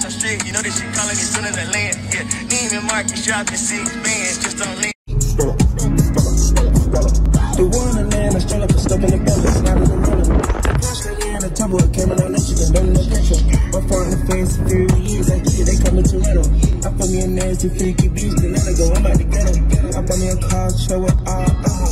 bitch, I'm straight. You know this shit calling me soon as I land. Yeah, Neiman Marcus dropping six bands just on land. The one in land, I strung up a stuff in the belly, not in the middle. Straight in the tumble, came along, that shit, don't no picture. My phone in the face, years, like yeah, they coming too little. I put me a nasty freaky beast, and then I go, I'm about to get him. I bought me a car, show up, ah, ah.